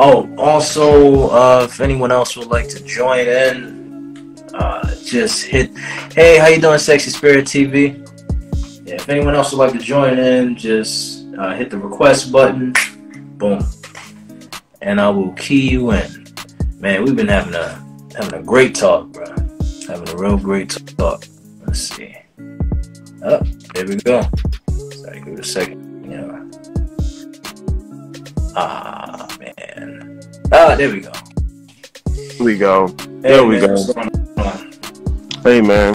Oh, also, uh, if anyone else would like to join in, uh, just hit. Hey, how you doing, Sexy Spirit TV? Yeah, if anyone else would like to join in, just uh, hit the request button. Boom, and I will key you in. Man, we've been having a having a great talk, bro. Having a real great talk. Let's see. Oh, there we go. Sorry, give it a second. Yeah. Ah. Ah, there we go. There we go. Hey, There we man, go. what's going on? Hey man.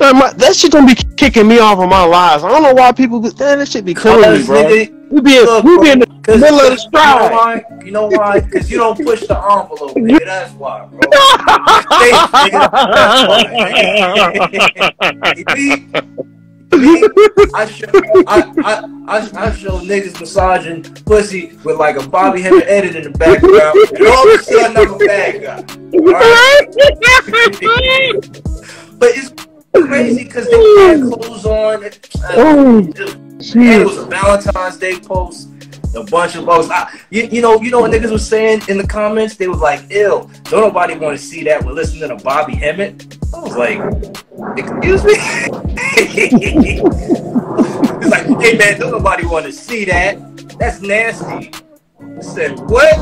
Man, my, that shit gonna be kicking me off of my lives. I don't know why people. Damn, that shit be killing me, bro. We be in, look, we be in the middle of the You know stride. why? You know why? Because you don't push the envelope, nigga. That's why, bro. Hey, nigga, that's why. I show, I, I, I, I show niggas massaging pussy with like a Bobby Hemmitt edit in the background, and all of a sudden I'm a bad guy. Alright? But it's crazy because they had clothes on. And, uh, Oh, it was a Valentine's Day post. A bunch of posts. I, you, you know, you know what niggas was saying in the comments? They was like, "Ill, don't nobody want to see that." We're listening to Bobby Hemmitt. I was like, "Excuse me." it's like, "Hey man, don't nobody want to see that. That's nasty." I said, "What?"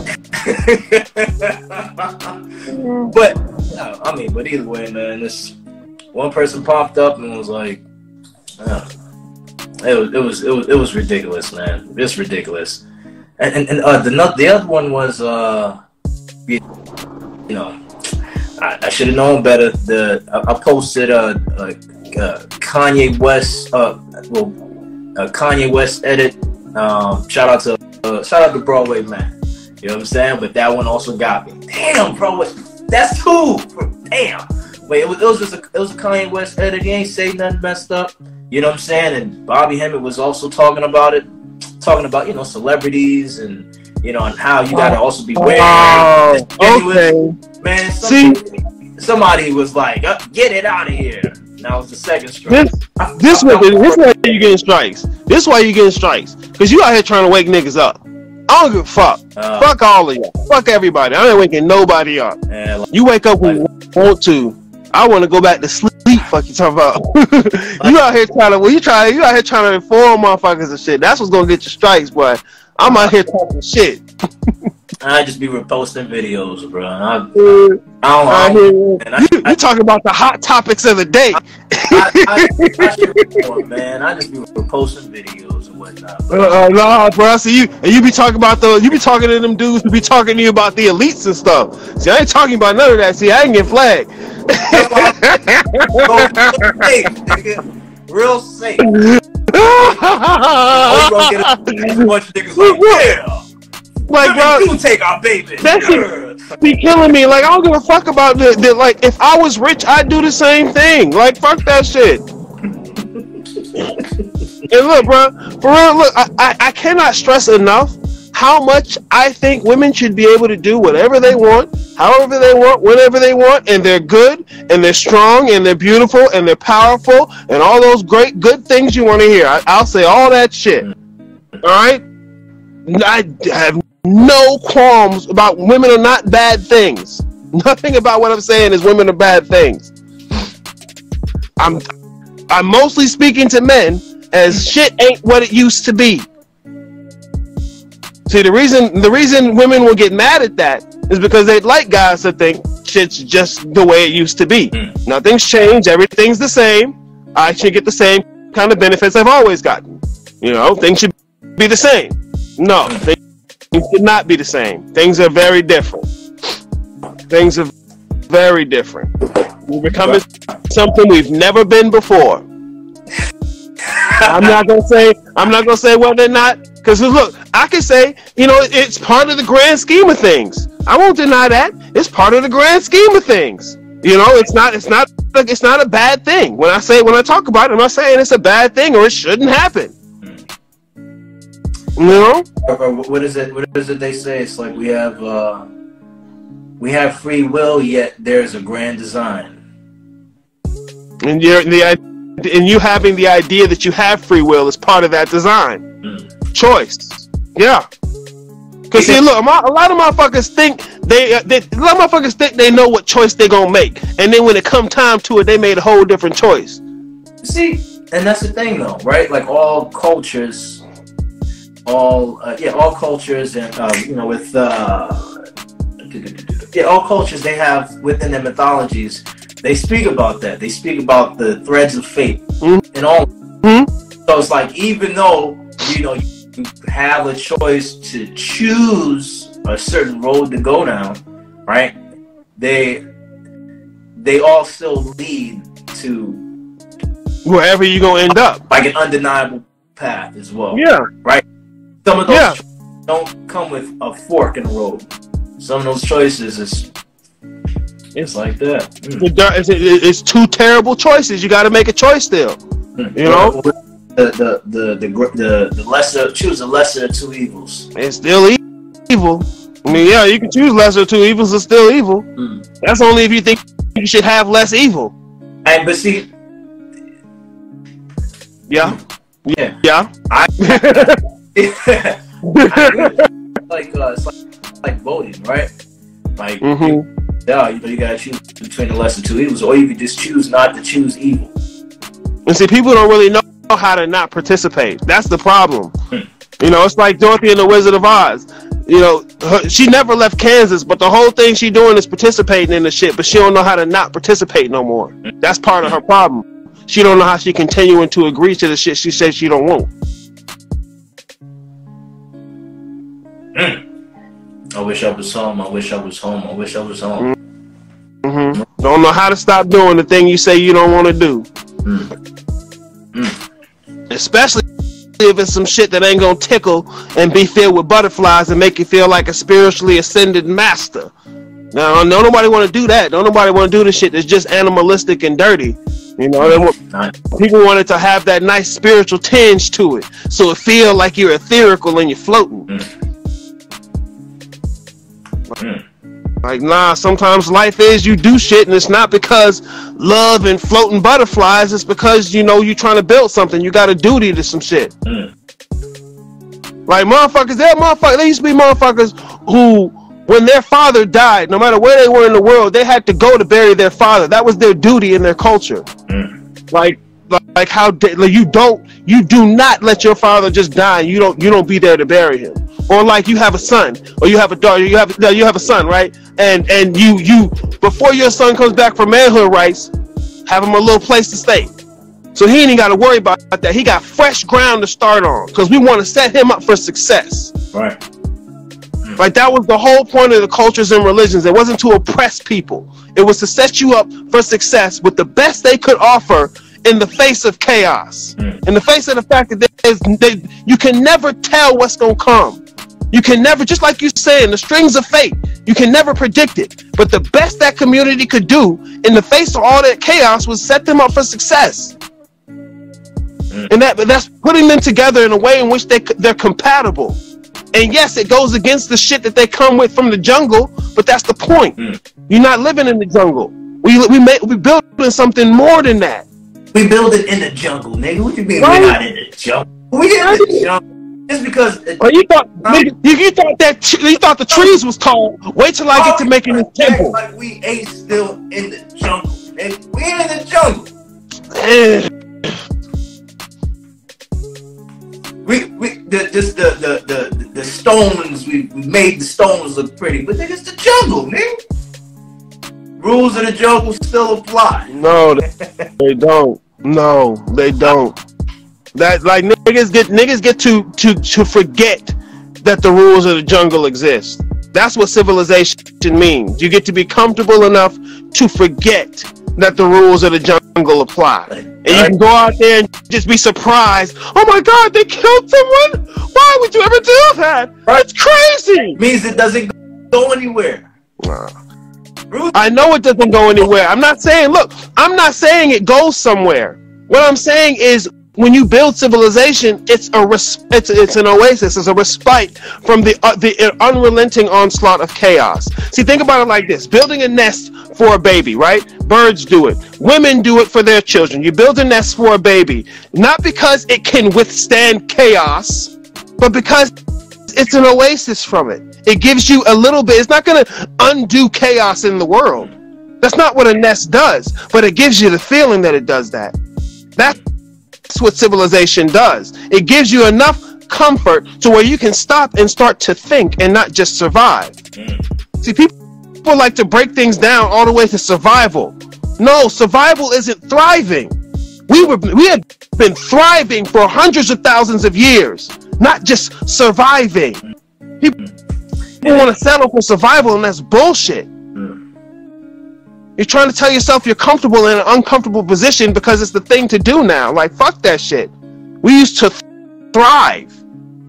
but no, I mean, but either way, man, this one person popped up and was like, "Yeah." It was, it was, it was, it was ridiculous, man. It's ridiculous. And and, and uh, the the other one was, uh, you know, I, I should have known better. The I, posted a, uh, uh, Kanye West, uh, well, Kanye West edit. Um, shout out to uh, shout out to Broadway man. You know what I'm saying? But that one also got me. Damn, bro, that's two. Damn. Wait, it was, it was just a, it was a Kanye West edit. He ain't say nothing messed up. You know what I'm saying? And Bobby Hemmitt was also talking about it, talking about you know celebrities and you know and how you gotta also be wearing. Oh, this okay. Man, See? somebody, somebody was like, uh, "Get it out of here." That was the second strike. This I- this I- way this why you getting strikes. This why you getting strikes. Cause you out here trying to wake niggas up. I don't give a fuck. Uh, Fuck all of you. Fuck everybody. I ain't waking nobody up. man, like, You wake up when you want to. I want to go back to sleep. Fuck you talking about? you out here trying to? Well, you try. You out here trying to inform motherfuckers and shit. That's what's gonna get you strikes, boy. I'm out here talking shit. I just be reposting videos, bro. I, I Uh, don't. I, don't man, I, you, you talking about the hot topics of the day? I, I, I man. I just be reposting videos and whatnot. Uh, But, uh, nah, bro. I see you, and you be talking about the, you be talking to them dudes who be talking to you about the elites and stuff. See, I ain't talking about none of that. See, I ain't get flagged. Real safe, nigga. Real safe. Oh, you gonna get a bunch niggas like, yeah. like, bro, you take our baby. That shit- be killing me. Like, I don't give a fuck about the, the like. If I was rich, I'd do the same thing. Like, fuck that shit. and look, bro, for real, look, I, I, I cannot stress enough how much I think women should be able to do whatever they want, however they want, whenever they want, and they're good, and they're strong, and they're beautiful, and they're powerful, and all those great good things you want to hear. I, I'll say all that shit. All right. I have no qualms about women are not bad things. Nothing about what I'm saying is women are bad things. I'm I'm mostly speaking to men as shit ain't what it used to be. See the reason the reason women will get mad at that is because they'd like guys to think shit's just the way it used to be. Mm. Nothing's changed, everything's the same. I should get the same kind of benefits I've always gotten. You know, things should be the same. No, things should not be the same. Things are very different. Things are very different. We're becoming something we've never been before. I'm not gonna say I'm not gonna say whether or not because look, I can say you know it's part of the grand scheme of things. I won't deny that it's part of the grand scheme of things. You know, it's not it's not it's not a bad thing. When I say when I talk about it, I'm not saying it's a bad thing or it shouldn't happen. You know, What is it? What is it they say? It's like we have uh, we have free will, yet there's a grand design. and you're the and you having the idea that you have free will is part of that design Mm. choice. Yeah, Cause see, look, a lot of motherfuckers think they, they, a lot of motherfuckers think they know what choice they're gonna make, and then when it come time to it, they made a whole different choice. See, and that's the thing, though, right? Like all cultures, all uh, yeah, all cultures, and um, you know, with uh, yeah, all cultures they have within their mythologies, they speak about that. They speak about the threads of fate mm-hmm. and all. Mm-hmm. So it's like even though you know you have a choice to choose a certain road to go down, right? They they all still lead to wherever you're gonna end up. Like an undeniable path as well. Yeah. Right? Some of those yeah. don't come with a fork in the road. Some of those choices is it's like that. Mm. It's, it's, two terrible choices. You got to make a choice still. Mm. You know, the the, the the the the lesser choose the lesser of two evils. It's still evil. I mean, yeah, you can choose lesser of two evils. It's still evil. Mm. That's only if you think you should have less evil. And but see, yeah, yeah, yeah. I, like uh, it's like, like voting, right? Like, mm-hmm. yeah, you know, you gotta choose between the lesser two evils, or you can just choose not to choose evil. And see, people don't really know how to not participate. That's the problem. You know, it's like Dorothy and the Wizard of Oz. You know, her, she never left Kansas, but the whole thing she doing is participating in the shit, but she don't know how to not participate no more. That's part of her problem. She don't know how she continuing to agree to the shit she says she don't want. Mm. I wish I was home. I wish I was home. I wish I was home. Mm-hmm. Don't know how to stop doing the thing you say you don't want to do. Mm. Mm. Especially if it's some shit that ain't gonna tickle and be filled with butterflies and make you feel like a spiritually ascended master. Now, no nobody want to do that. No nobody want to do the shit that's just animalistic and dirty. You know, want, people wanted to have that nice spiritual tinge to it, so it feel like you're ethereal and you're floating. Mm. Mm. Like, nah, sometimes life is you do shit, and it's not because love and floating butterflies. It's because you know you're trying to build something. You got a duty to some shit. Mm. Like motherfuckers, there motherfuckers. There used to be motherfuckers who, when their father died, no matter where they were in the world, they had to go to bury their father. That was their duty in their culture. Mm. Like, like how like you don't, you do not let your father just die. You don't, you don't be there to bury him or like you have a son or you have a daughter you have you have a son right and and you you before your son comes back for manhood rights have him a little place to stay so he ain't got to worry about that he got fresh ground to start on because we want to set him up for success right Like that was the whole point of the cultures and religions. It wasn't to oppress people. It was to set you up for success with the best they could offer in the face of chaos. Mm. In the face of the fact that there's, they, you can never tell what's gonna come. You can never, just like you saying, the strings of fate, you can never predict it. But the best that community could do in the face of all that chaos was set them up for success. Mm. And that that's putting them together in a way in which they they're compatible. And yes, it goes against the shit that they come with from the jungle, but that's the point. Mm. You're not living in the jungle. We we make we building something more than that. We build it in the jungle, nigga. What you mean right? we're not in the jungle? We in the jungle. Just because. Well, oh, you thought uh, nigga, you, thought that you thought the trees was tall. Wait till I get to oh, making this temple. Like we ain't still in the jungle. And we in the jungle. we we the just the the the, the stones we, we made the stones look pretty, but nigga, it's the jungle, nigga. Rules of the jungle still apply. No, they, don't. No, they don't. That like niggas get niggas get to to to forget that the rules of the jungle exist. That's what civilization means. You get to be comfortable enough to forget that the rules of the jungle apply. And you can go out there and just be surprised. Oh my god, they killed someone? Why would you ever do that? That's crazy. It means it doesn't go anywhere. I know it doesn't go anywhere. I'm not saying, look, I'm not saying it goes somewhere. What I'm saying is when you build civilization, it's a res- it's it's an oasis, it's a respite from the uh, the unrelenting onslaught of chaos. See, think about it like this: building a nest for a baby, right? Birds do it, women do it for their children. You build a nest for a baby, not because it can withstand chaos, but because it's an oasis from it. It gives you a little bit. It's not going to undo chaos in the world. That's not what a nest does, but it gives you the feeling that it does that. That's what civilization does. It gives you enough comfort to where you can stop and start to think and not just survive. Mm. See, people like to break things down all the way to survival. No, survival isn't thriving. We were we had been thriving for hundreds of thousands of years, not just surviving. People want to settle for survival, and that's bullshit. Mm. You're trying to tell yourself you're comfortable in an uncomfortable position because it's the thing to do now. Like, fuck that shit. We used to th- thrive.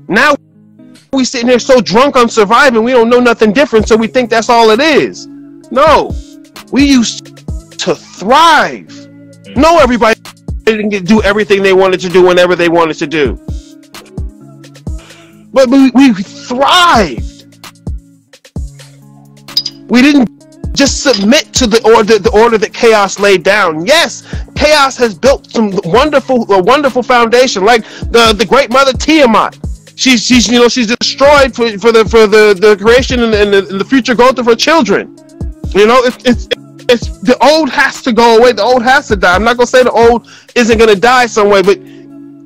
Now we sitting here so drunk on surviving, we don't know nothing different, so we think that's all it is. No, we used to thrive. Mm. No, everybody didn't get, do everything they wanted to do whenever they wanted to do. But we, we thrived. We didn't just submit to the order the order that chaos laid down. Yes chaos has built some wonderful a wonderful foundation like the the great mother tiamat. She's she's you know she's destroyed for, for the for the the creation and, and, the, and the future growth of her children. You know it's, it's it's the old has to go away the old has to die. I'm not gonna say the old isn't gonna die some way but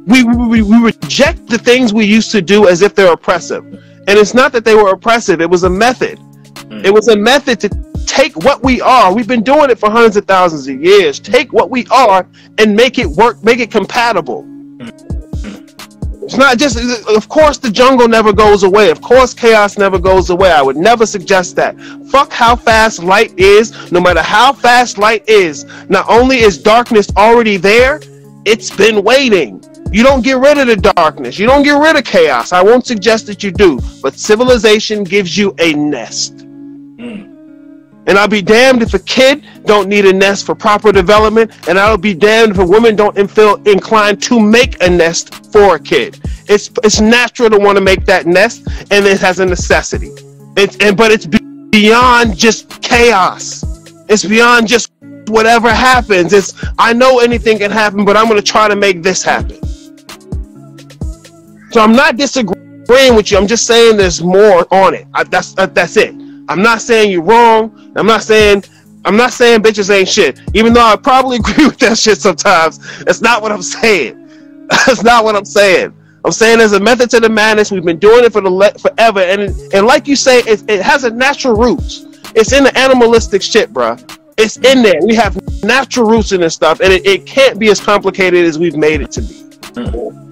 we, we we reject the things we used to do as if they're oppressive and it's not that they were oppressive it was a method mm. it was a method to take what we are. We've been doing it for hundreds of thousands of years. Take what we are and make it work, make it compatible. It's not just, of course, the jungle never goes away. Of course, chaos never goes away. I would never suggest that. Fuck how fast light is. No matter how fast light is, not only is darkness already there, it's been waiting. You don't get rid of the darkness. You don't get rid of chaos. I won't suggest that you do. But civilization gives you a nest. Hmm. And I'll be damned if a kid don't need a nest for proper development, and I'll be damned if a woman don't feel inclined to make a nest for a kid. It's it's natural to want to make that nest, and it has a necessity. It's and but it's beyond just chaos. It's beyond just whatever happens. It's I know anything can happen, but I'm going to try to make this happen. So I'm not disagreeing with you. I'm just saying there's more on it. I, that's that's it. I'm not saying you're wrong. I'm not saying I'm not saying bitches ain't shit. Even though I probably agree with that shit sometimes. That's not what I'm saying. That's not what I'm saying. I'm saying there's a method to the madness. We've been doing it for the forever, and and like you say, it, it has a natural roots. It's in the animalistic shit, bruh. It's in there. We have natural roots in this stuff, and it, it can't be as complicated as we've made it to be. Mm-hmm.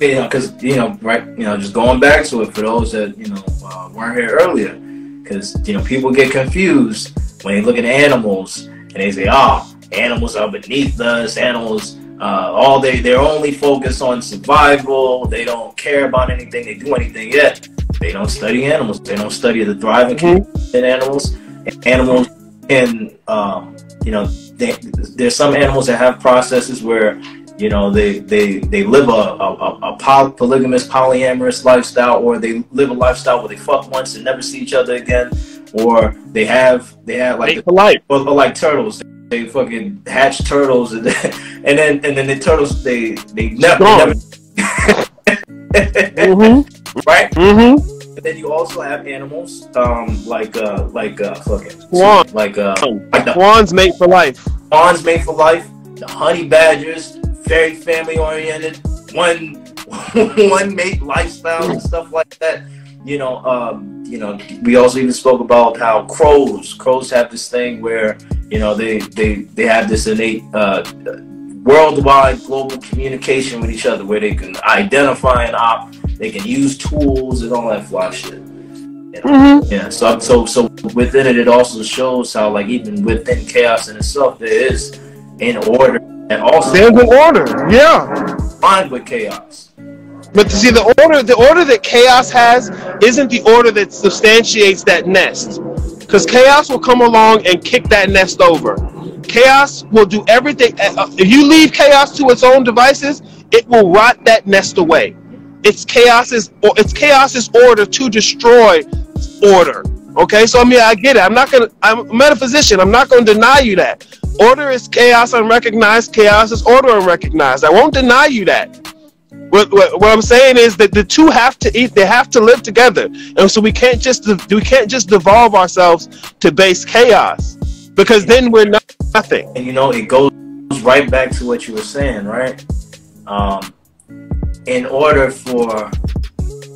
You know, because you know, right? You know, just going back to it for those that you know uh, weren't here earlier because you know people get confused when they look at animals and they say, "Oh, animals are beneath us. Animals, uh, all they they're only focused on survival. They don't care about anything. They do anything yet. They don't study animals. They don't study the thriving mm-hmm. in animals. Animals can, um, you know, they, there's some animals that have processes where you know they they they live a, a, a polygamous polyamorous lifestyle or they live a lifestyle where they fuck once and never see each other again or they have they have like life. Or, or, like turtles they fucking hatch turtles and then and then and then the turtles they they never, they never mm-hmm. right mm-hmm. And then you also have animals, um, like uh, like uh, fucking swan, like uh, like the, swans mate for life. Swans mate for life. The honey badgers, very family oriented, one one mate lifestyle and stuff like that. You know, um, you know, we also even spoke about how crows crows have this thing where you know they they they have this innate uh, worldwide global communication with each other where they can identify and op, they can use tools and all that fly shit. You know? mm-hmm. Yeah, so so so within it, it also shows how like even within chaos in itself, there is an order and also there's an order. Yeah, fine with chaos. But to see the order, the order that chaos has isn't the order that substantiates that nest. Because chaos will come along and kick that nest over. Chaos will do everything. Uh, uh, if you leave chaos to its own devices, it will rot that nest away. It's chaos's or it's chaos's order to destroy order. Okay, so I mean I get it. I'm not gonna. I'm a metaphysician. I'm not gonna deny you that. Order is chaos unrecognized. Chaos is order unrecognized. I won't deny you that. What, what, what I'm saying is that the two have to eat. They have to live together, and so we can't just we can't just devolve ourselves to base chaos because then we're not, nothing. And you know, it goes right back to what you were saying, right? Um, in order for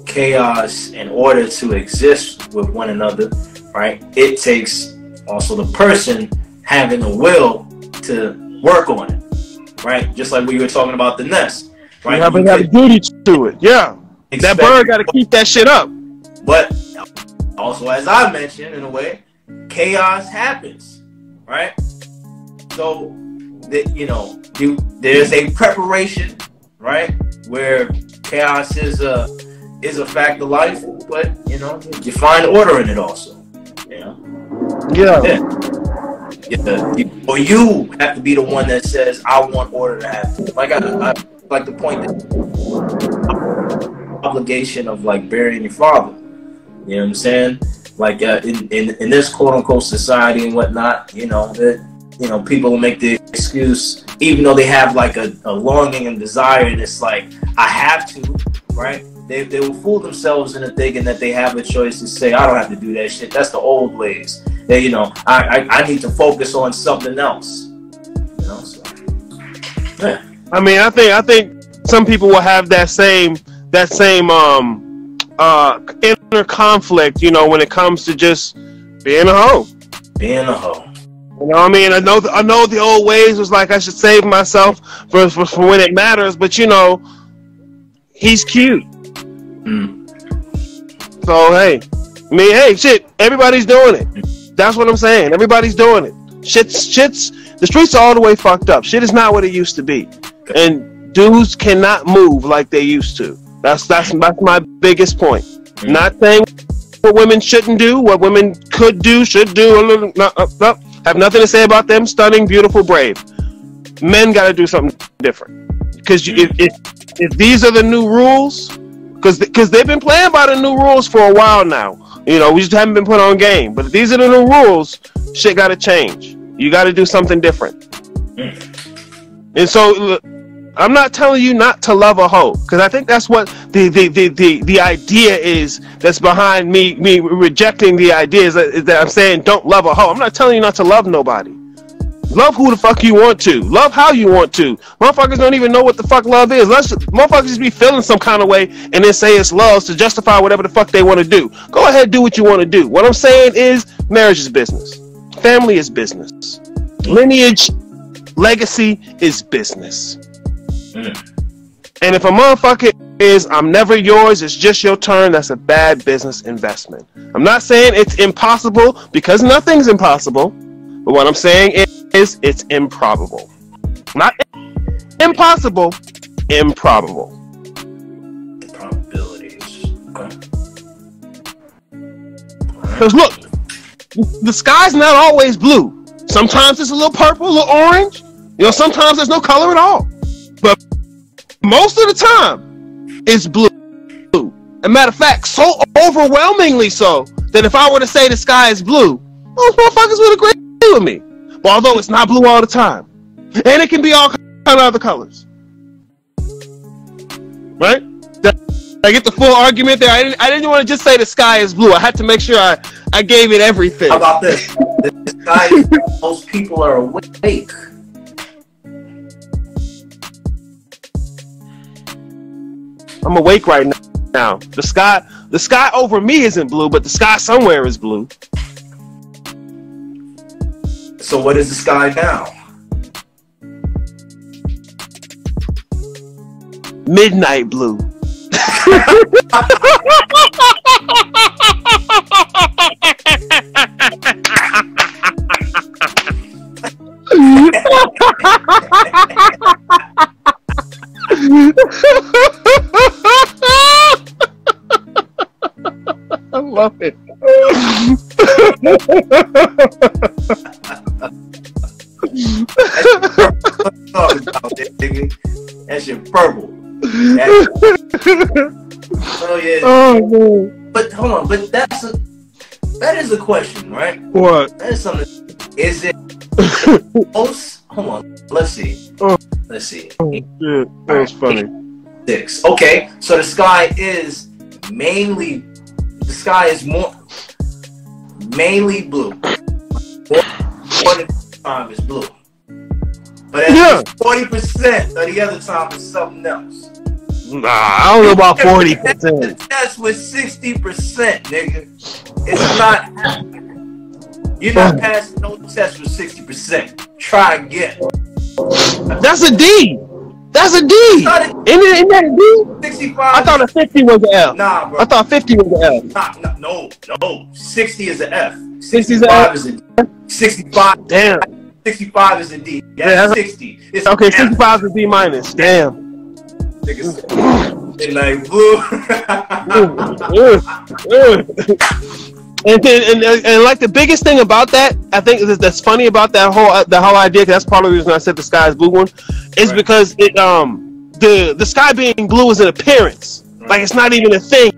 chaos, in order to exist with one another, right? It takes also the person having the will to work on it, right? Just like we were talking about the nest Right? Yeah, but got a duty to it. Yeah. That bird got to keep that shit up. But also, as I mentioned, in a way, chaos happens, right? So, that you know, you, there's a preparation, right, where chaos is a is a fact of life, but you know, you find order in it also. You know? Yeah. yeah. Yeah. Or you have to be the one that says, "I want order to happen." Like I, I like the point that obligation of like burying your father. You know what I'm saying? Like uh, in, in in this quote unquote society and whatnot, you know that you know people make the excuse even though they have like a, a longing and desire it's like I have to, right? They, they will fool themselves into thinking that they have a choice to say I don't have to do that shit. That's the old ways. You know I, I, I need to focus on something else. You know, so yeah. I mean, I think I think some people will have that same that same um uh inner conflict, you know, when it comes to just being a hoe. Being a hoe. You know what I mean? I know the, I know the old ways was like I should save myself for for, for when it matters, but you know, he's cute. Mm. So hey, I mean, hey, shit, everybody's doing it. That's what I'm saying. Everybody's doing it. Shit's shit's the streets are all the way fucked up. Shit is not what it used to be and dudes cannot move like they used to. That's that's that's my biggest point. Mm-hmm. Not saying what women shouldn't do, what women could do, should do. A little, uh, uh, have nothing to say about them. Stunning, beautiful, brave. Men got to do something different because if, if if these are the new rules, because because they've been playing by the new rules for a while now. You know, we just haven't been put on game. But if these are the new rules, shit got to change. You got to do something different. Mm. And so I'm not telling you not to love a hoe because I think that's what the, the, the, the, the idea is that's behind me me rejecting the idea is that, is that I'm saying don't love a hoe. I'm not telling you not to love nobody. Love who the fuck you want to. Love how you want to. Motherfuckers don't even know what the fuck love is. Let's just, motherfuckers just be feeling some kind of way and then say it's love to justify whatever the fuck they want to do. Go ahead, do what you want to do. What I'm saying is marriage is business. Family is business. Lineage Legacy is business. And if a motherfucker is, I'm never yours, it's just your turn, that's a bad business investment. I'm not saying it's impossible because nothing's impossible, but what I'm saying is it's improbable. Not impossible, improbable. Probabilities. Because look, the sky's not always blue. Sometimes it's a little purple, a little orange. You know, sometimes there's no color at all. But most of the time, it's blue. A matter of fact, so overwhelmingly so that if I were to say the sky is blue, those motherfuckers would agree with me. But although it's not blue all the time, and it can be all kind of other colors, right? I get the full argument there. I didn't. I didn't want to just say the sky is blue. I had to make sure I, I gave it everything. How about this? the sky. most people are awake. I'm awake right now. The sky, the sky over me isn't blue, but the sky somewhere is blue. So what is the sky now? Midnight blue. I love it. That shit oh, purple. oh yeah. Oh man. But hold on, but that's a that is a question, right? What? That is something. Is it close? Hold on. Let's see. Oh. Let's see. Oh, shit. That was funny. six. Okay, so the sky is mainly the sky is more mainly blue. Time is blue. But Yeah. forty percent of the other time is something else. Nah, I don't know about forty percent. test with sixty percent, nigga. It's not happening. You're not passing no test with sixty percent. Try again. That's a D. That's a D. Isn't it, isn't that a D? Sixty-five. I thought a fifty was an F. Nah, bro. I thought fifty was an F. Nah, nah, no, no. 60 is an F. 60 is an F? 65 is a D. 65, Damn. 65 is a D. That's Yeah, that's- 60. It's Okay, sixty-five is a D minus. Damn. Niggas they like blue. Ugh, ugh. And then, and, and like the biggest thing about that, I think is that's funny about that whole the whole idea. 'cause that's part of the reason I said the sky is blue one, is Right. because it um the the sky being blue is an appearance. Like it's not even a thing.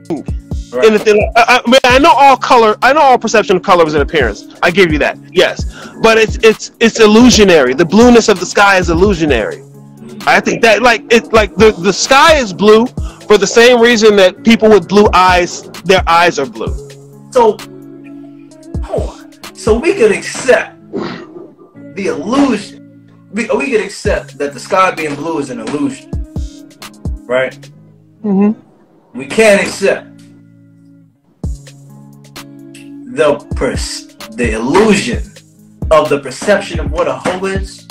Right. In the thing, I, I, mean, I know all color. I know all perception of color is an appearance. I give you that. Yes, but it's it's it's illusionary. The blueness of the sky is illusionary. I think that like it like the the sky is blue for the same reason that people with blue eyes their eyes are blue. So, hold on. So we could accept the illusion. We, we could accept that the sky being blue is an illusion. Right? Mm-hmm. We can't accept the pers- the illusion of the perception of what a hoe is.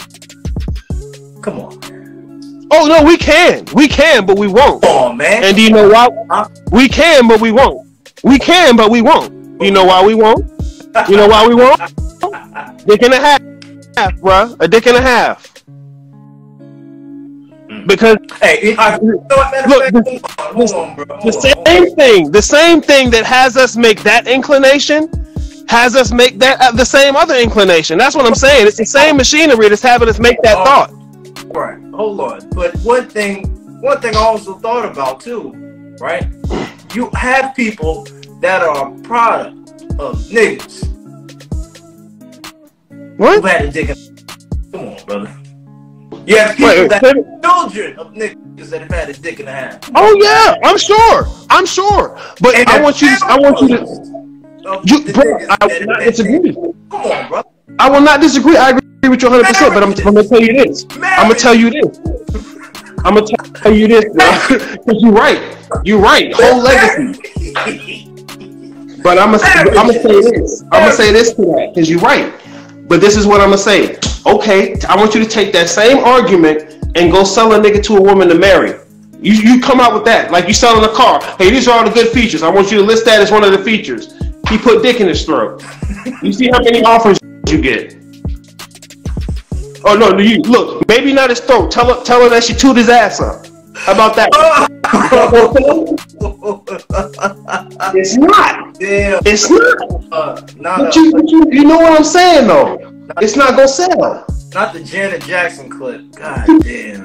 Come on. Oh no, we can, we can, but we won't. Come on, man. And do you know why? Huh? We can, but we won't. We can, but we won't. Do you know why we won't? You know why we won't? Dick and a half, half bruh. A dick and a half. Because hey, I, you know what, matter of Look, the- hold on, bro. Hold on, hold on. same thing, the same thing that has us make that inclination, has us make that uh, the same other inclination. That's what I'm saying. It's the same machinery that's having us make that thought. Right. Hold on. But one thing, one thing I also thought about too, right? You have people that are a product of niggas who What? had a dick. In- Come on, brother. You have people Wait, wait, that say- children of niggas that have had a dick in the half. Oh yeah, I'm sure. I'm sure. But And I want you. To, I want you to. You, bro, I will not disagree. Come on, bro. I will not disagree. I agree with you 100. percent But I'm, I'm gonna tell you this. I'm gonna tell you this. I'm gonna tell you this, bro. because you're right. You're right. Whole legacy. But I'm gonna, I'm gonna say this. I'm gonna say this to that because you're right. But this is what I'm gonna say. Okay, I want you to take that same argument and go sell a nigga to a woman to marry. You, you come out with that like you selling a car. Hey, these are all the good features. I want you to list that as one of the features. He put dick in his throat. You see how many offers you get. Oh no, you look. Maybe not his throat. Tell her, tell her that she chewed his ass up. How about that? it's not. Damn. It's not. Uh, not, But a, you, but you, you know what I'm saying though. It's not gonna sell. not the Janet Jackson clip. God damn.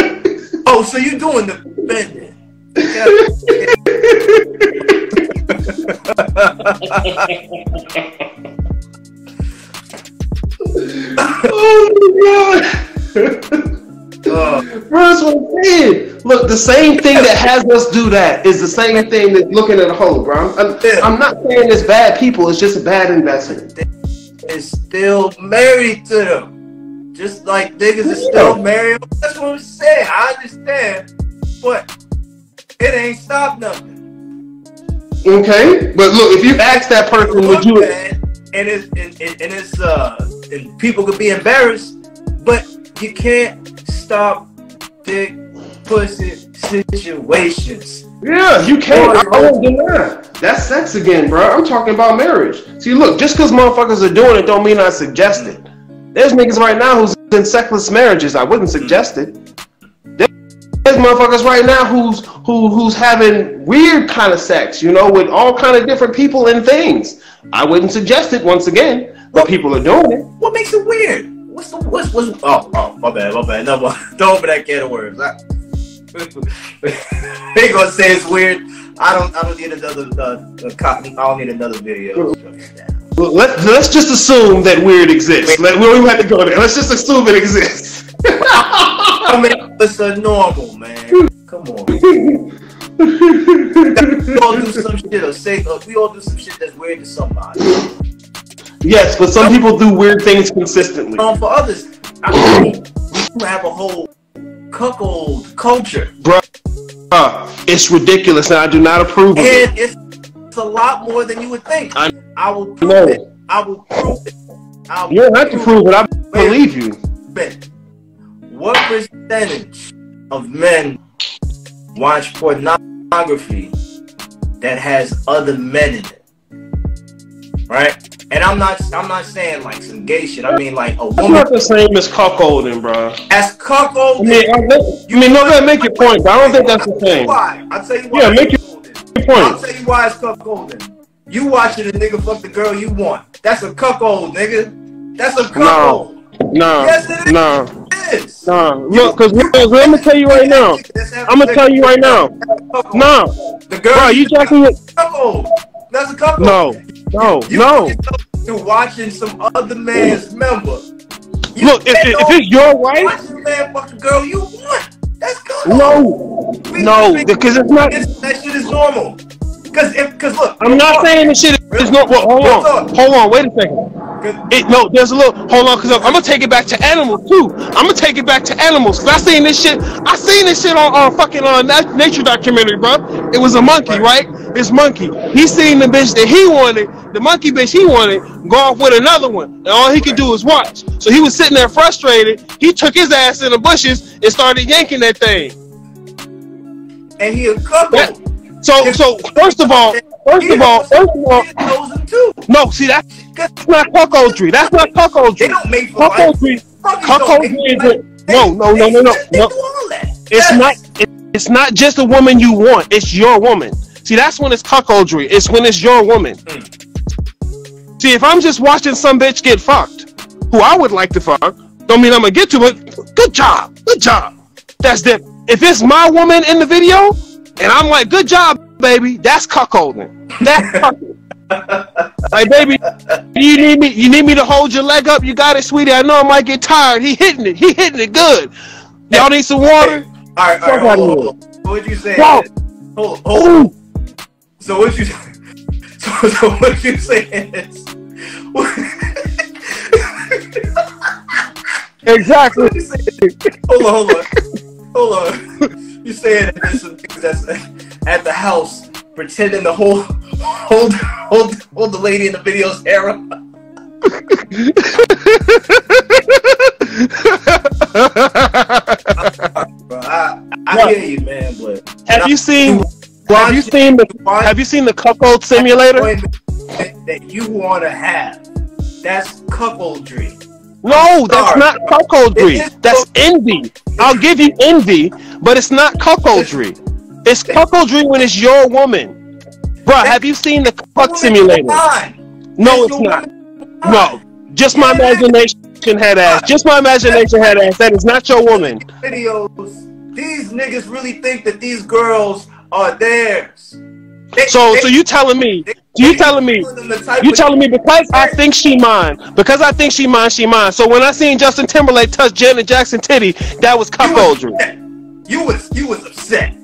Oh, so you doing the bending? oh my god. Bro, that's what I'm saying. Look, the same thing that has us do that is the same thing that's looking at a hole, bro. I'm, I'm, I'm not saying it's bad people. It's just a bad investment. is still married to them. Just like niggas is still married. That's what I'm saying. I understand. But it ain't stopped nothing. Okay, but look, if you ask that person, would you? And it's and, and, and it's uh and people could be embarrassed, but you can't stop dick pussy situations. Yeah, you can. I, I won't deny. That's sex again, bro. I'm talking about marriage. See, look, just because motherfuckers are doing it, don't mean I suggest it. There's niggas right now who's in sexless marriages. I wouldn't suggest it. There's motherfuckers right now who's who who's having weird kind of sex, you know, with all kind of different people and things. I wouldn't suggest it once again, but people are doing it. What makes it weird? What's the what's what's oh oh my bad my bad no don't open that can of worms. I, they gonna say it's weird. I don't I don't need another uh, copy. I don't need another video. Well, Let, let's just assume that weird exists. Let, we don't have to go there. Let's just assume it exists. I mean, us a normal, man. Come on. we all do some shit or say uh, we all do some shit that's weird to somebody. Yes, but some people do weird things consistently. Um, for others, I mean, we have a whole cuckold culture. Bruh, it's ridiculous, and I do not approve of it. And it's, a lot more than you would think. I I will prove know. it. I will prove it. I will You don't have to prove it. I believe you. What percentage of men watch pornography that has other men in it? Right? And I'm not I'm not saying like some gay shit. I mean like a woman not the same as cuckolding, bro. as cuckold. I mean, I, let- I mean, no, go make your point, but I don't think that's the same. Why? I'll tell you why. Yeah, make your- cuckolding. Your I'll tell you why it's cuckolding. You watching a nigga fuck the girl you want. That's a cuckold, nigga. That's a cuckold. No, Yes, it is. no, is. no. Look, because I'm gonna tell you right now. I'm gonna tell you right now. No, The girl bro, you jacking it? That's a cuckold. No, no, You no. You're watching some other man's member. You Look, if, if it's your wife, watching man fuck a girl you want. That's cuckold. no, We- no, because it's not. it's- that shit is normal. Cause if, cause look, I'm not saying this shit is no. Well, hold on, hold on, wait a second. It, no, there's a little. Hold on, cause I'm, I'm gonna take it back to animals too. I'm gonna take it back to animals. Cause I seen this shit. I seen this shit on, on fucking uh, on nat- nature documentary, bro. It was a monkey, right? This monkey. He seen the bitch that he wanted, the monkey bitch he wanted, go off with another one, and all he could do was watch. So he was sitting there frustrated. He took his ass in the bushes and started yanking that thing. and he a cuckold. So, so first of all, first of all, first of all, He chosen too. no, see that's that's not cuckoldry. That's not They cuckoldry. don't make. Cuckoldry, cuckoldry is a, no, no, no, no, no, no. that. It's not. It's not just a woman you want. It's your woman. See, that's when it's cuckoldry. It's when it's your woman. Hmm. See, if I'm just watching some bitch get fucked, who I would like to fuck, don't mean I'm gonna get to it. Good job, good job. That's the. If it's my woman in the video, and I'm like, good job, baby, that's cuckolding. That's cuckolding. like, baby, you need me. You need me to hold your leg up. You got it, sweetie. I know I might get tired. He hitting it. He hitting it good. Y'all need some water. All right, all right, hold, hold, hold. What you say? Whoa. Hold, hold. So what you? So, so what you saying is? Exactly. What saying? Hold on, hold on, hold on. You saying that there's some niggas that's at the house pretending to hold, hold, hold, hold the lady in the video's hair up? Bro, I, I hear you, man, but have you seen? Have you seen the? Have you seen the cuckold simulator? that, that you want to have. That's cuckoldry. No, that's not cuckoldry. That's envy. I'll give you envy, but it's not cuckoldry. It's cuckoldry when it's your woman. Bruh, have you seen the cuck simulator? No, it's not. No, just my imagination head ass. Just my imagination head ass. That is not your woman. Videos. These niggas really think that these girls are theirs. They- So, they- so you telling me? You telling me? calling them the type You telling me because I think she mine, because I think she mine, she mine. So when I seen Justin Timberlake touch Janet Jackson titty, that was cuckoldry. You was you was upset.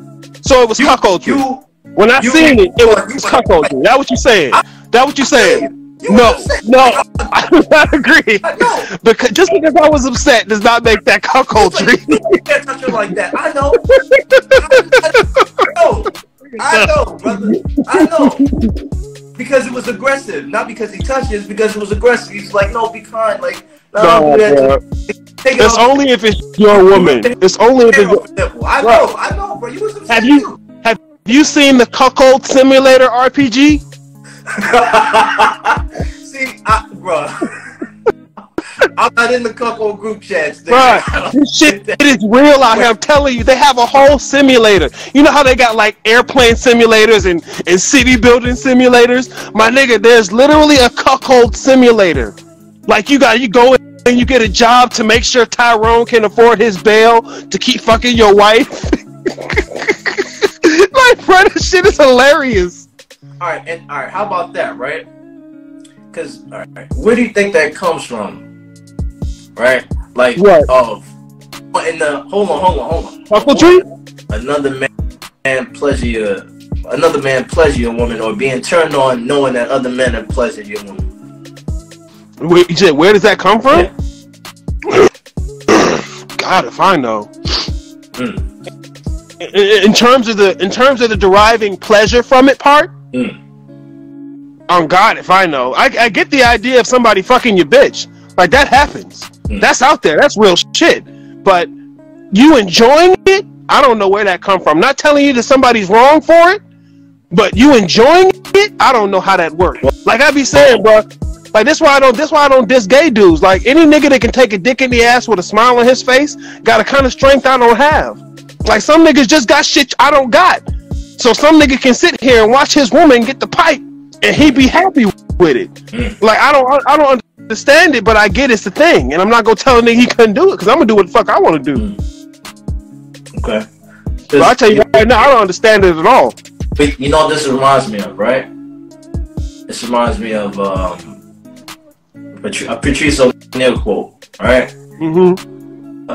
So it was cuckoldry. you when I you- seen it, it you- was cuckoldry. That what you saying? That what you saying? you No, no, I do not agree. Know. Because just because I was upset does not make that like, cuckoldry. you can't touch her like that. I know. I know. I know, brother. I know. Because it was aggressive, not because he touched it. It's because it was aggressive. He's like, no, be kind. Like, no, No, don't do that. bro. Take it It's only if it's your woman. It's only if it's. off the. I know. I know, bro. You was upset. Have you have you seen the Cuckold Simulator RPG? See, I, bro. I'm not in the couple group chats. nigga. Bruh, this shit it is real out here. I'm telling you, they have a whole simulator. You know how they got like airplane simulators and, and city building simulators? My nigga, there's literally a cuckold simulator. Like you got you go in and you get a job to make sure Tyrone can afford his bail to keep fucking your wife. like, bro, this shit is hilarious. All right, and all right. How about that, right? Because all right, where do you think that comes from? Right, like What? of in the hold on, hold on, hold on. Uncle Tree? Another man, man pleasure your another man pleasure your woman or being turned on knowing that other men have pleasured your woman. Wait, you said, where does that come from? God, if I know. Mm. In, in terms of the in terms of the deriving pleasure from it part, Mm. on God, if I know, I, I get the idea of somebody fucking your bitch. Like that happens. Mm. That's out there. That's real shit. But you enjoying it, I don't know where that come from. Not telling you that somebody's wrong for it, but you enjoying it, I don't know how that works. Like I be saying, bro. Like this why I don't this why I don't diss gay dudes. Like any nigga that can take a dick in the ass with a smile on his face got a kind of strength I don't have. Like some niggas just got shit I don't got. So some nigga can sit here and watch his woman get the pipe and he be happy with it. Mm. Like I don't I don't understand it, but I get it's the thing. And I'm not gonna tell a nigga he couldn't do it because I'm gonna do what the fuck I wanna do. Okay. So I tell you right now, I don't understand it at all. But you know what this reminds me of, right? This reminds me of um, Patrice O'Neal quote, right? Mm-hmm.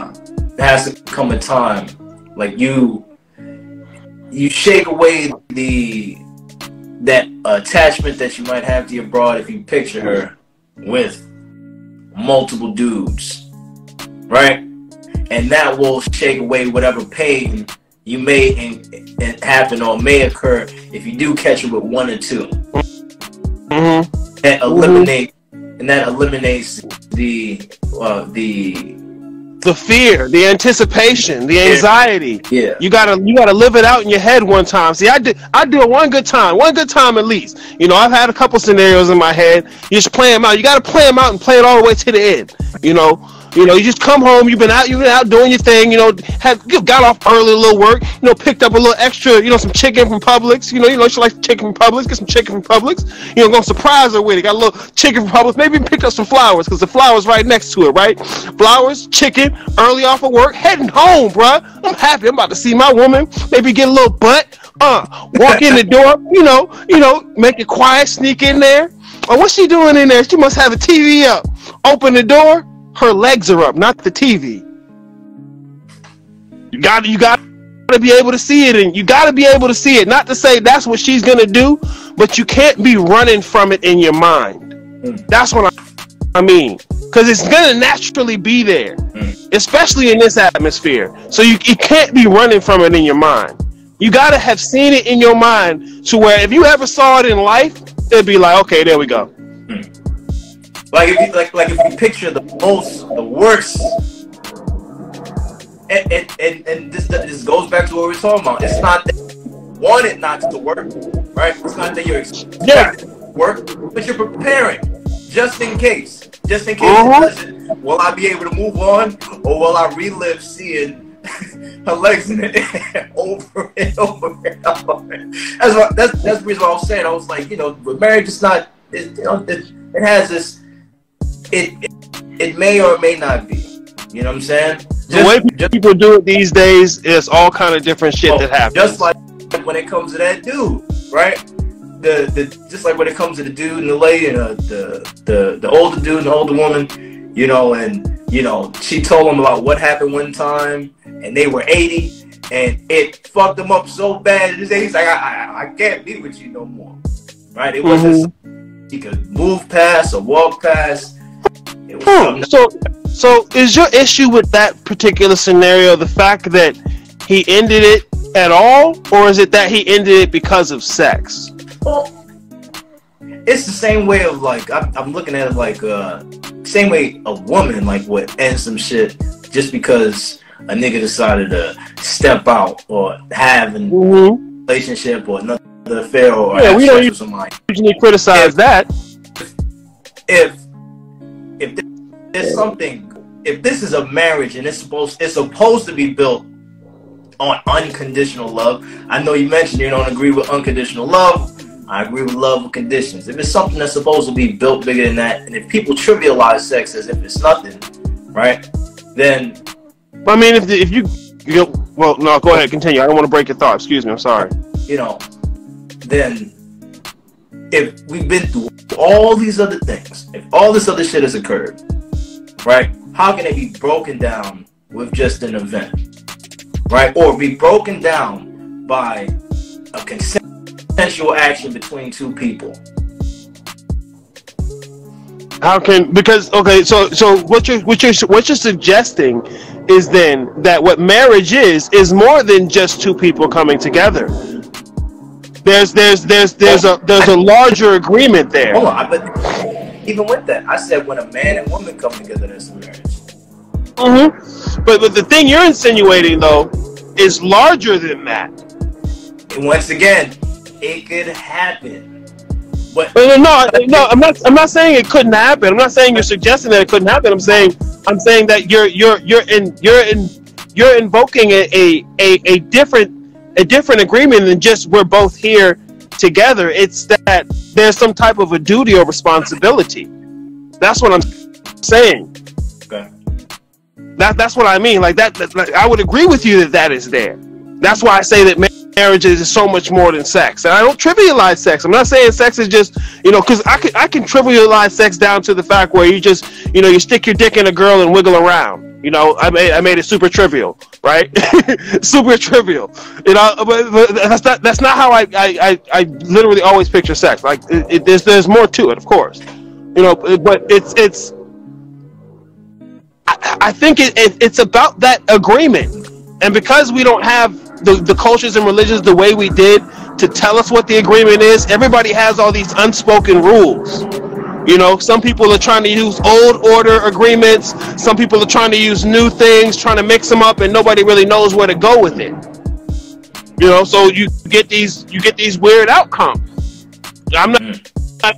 There has to come a time, like you, you shake away the that attachment that you might have to your broad if you picture her with multiple dudes, right? And that will shake away whatever pain you may in, in happen or may occur if you do catch her with one or two. Mm-hmm. That eliminate and that eliminates the uh, the The fear, the anticipation, the anxiety. yeah You gotta you gotta live it out in your head one time. See, I did I do it one good time, one good time at least. You know, I've had a couple scenarios in my head. You just play them out. You gotta play them out and play it all the way to the end. You know, you know, you just come home. You've been out, you've been out doing your thing. You know, had you got off early, a little work. You know, picked up a little extra. You know, some chicken from Publix. You know, you know she likes chicken from Publix. Get some chicken from Publix. You know, gonna surprise her with it. Got a little chicken from Publix. Maybe pick up some flowers because the flowers right next to it, right? Flowers, chicken, early off of work, heading home, bruh. I'm happy. I'm about to see my woman. Maybe get a little butt. Uh, walk in the door. You know, you know, make it quiet. Sneak in there. Oh, what's she doing in there? She must have a TV up. Open the door. Her legs are up, not the TV. You got you got to be able to see it, and you got to be able to see it. Not to say that's what she's gonna do, but you can't be running from it in your mind. Mm. That's what I, I mean, because it's gonna naturally be there, Mm. especially in this atmosphere. So you, you can't be running from it in your mind. You gotta have seen it in your mind to where if you ever saw it in life, it'd be like, okay, there we go. Like if you like like if you picture the most the worst and and, and, and this this goes back to what we are talking about it's not that you want it not to work right it's not that you're expecting Yeah. it to work but you're preparing just in case just in case Uh-huh. will i be able to move on or will i relive seeing her legs in the air over and over and over that's what that's that's the reason why i was saying i was like you know marriage is not it, you know, it, it has this it, it it may or may not be. You know what I'm saying? The way people do it these days is all kind of different shit oh, that happens. Just like when it comes to that dude, right? The the just like when it comes to the dude and the lady and uh, the the the older dude and the older woman, you know, and you know she told him about what happened one time, and they were 80, and it fucked them up so bad. He's like, I, I I can't be with you no more, right? It wasn't Mm-hmm. he could move past or walk past. So, so is your issue with that particular scenario the fact that he ended it at all, or is it that he ended it because of sex? Well, it's the same way of like I'm, I'm looking at it like uh same way a woman like would end some shit just because a nigga decided to step out or have a Mm-hmm. relationship or another affair or Yeah, we don't sex with somebody. Usually criticize that. If if there's something if this is a marriage and it's supposed it's supposed to be built on unconditional love. I know you mentioned you don't agree with unconditional love. I agree with love with conditions. If it's something that's supposed to be built bigger than that, and if people trivialize sex as if it's nothing, right? Then I mean, if if you, you go, well, no, go ahead, continue. I don't want to break your thought. Excuse me. I'm sorry. you know, then if we've been through all these other things, if all this other shit has occurred, right? How can it be broken down with just an event, right? Or be broken down by a consensual action between two people. How can because okay, so so what you're what you're what you're suggesting is then that what marriage is is more than just two people coming together. There's there's there's there's a there's a larger agreement there. Hold on, but even with that, I said when a man and woman come together, that's a marriage. Mm-hmm. But but the thing you're insinuating though is larger than that. And once again, it could happen. But no, no, no, I'm not. I'm not saying it couldn't happen. I'm not saying you're suggesting that it couldn't happen. I'm saying I'm saying that you're you're you're in you're in you're invoking a a, a, a different a different agreement than just we're both here together. It's that there's some type of a duty or responsibility. That's what I'm saying. Okay. That that's what I mean. Like that, that like, I would agree with you that that is there. That's why I say that marriage is so much more than sex. And I don't trivialize sex. I'm not saying sex is just, you know, because I can I can trivialize sex down to the fact where you just, you know, you stick your dick in a girl and wiggle around. You know, I made I made it super trivial, right? super trivial. You know, but, but, that's not that's not how I, I, I, I literally always picture sex. Like it, it, there's there's more to it, of course. You know, but it's it's. I, I think it, it, it's about that agreement, and because we don't have the, the cultures and religions the way we did to tell us what the agreement is. Everybody has all these unspoken rules. You know, some people are trying to use old order agreements. Some people are trying to use new things, trying to mix them up, and nobody really knows where to go with it. You know, so you get these you get these weird outcomes. I'm not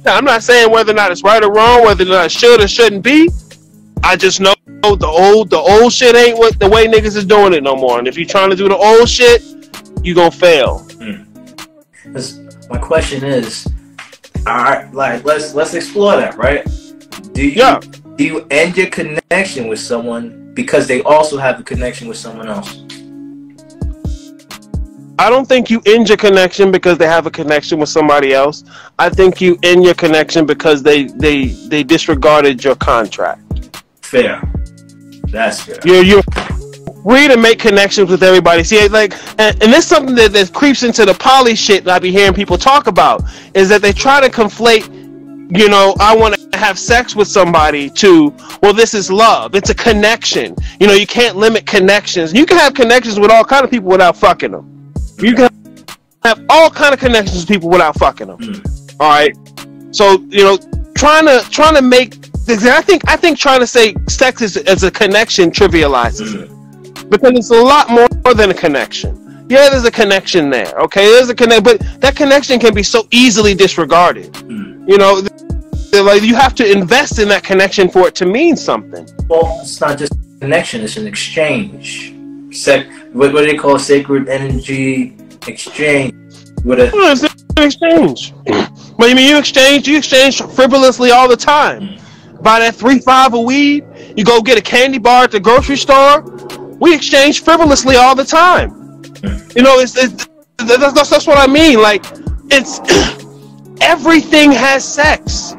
I'm not saying whether or not it's right or wrong, whether or not it should or shouldn't be. I just know the old the old shit ain't what the way niggas is doing it no more. And if you're trying to do the old shit, you gonna fail. Hmm. My question is, all right, like let's let's explore that, right? Do you yeah. do you end your connection with someone because they also have a connection with someone else? I don't think you end your connection because they have a connection with somebody else. I think you end your connection because they they they disregarded your contract. Fair. That's fair. You're you're free to make connections with everybody. See, like, and, and this is something that, that creeps into the poly shit that I be hearing people talk about is that they try to conflate. You know, I want to have sex with somebody to, well, this is love. It's a connection. You know, you can't limit connections. You can have connections with all kind of people without fucking them. You can have all kind of connections with people without fucking them. Mm. All right. So, you know, trying to trying to make I think I think trying to say sex is as a connection trivializes it because it's a lot more than a connection. Yeah, there's a connection there. Okay, there's a connect, but that connection can be so easily disregarded. Mm. You know, like you have to invest in that connection for it to mean something. Well, it's not just connection; it's an exchange. Sec, what, what do they call sacred energy exchange? What a well, it's an exchange. What you mean? You exchange? You exchange frivolously all the time. Mm buy that three five of weed. You go get a candy bar at the grocery store. We exchange frivolously all the time. You know, it's, it's that's, that's, that's what I mean. Like, it's everything has sex.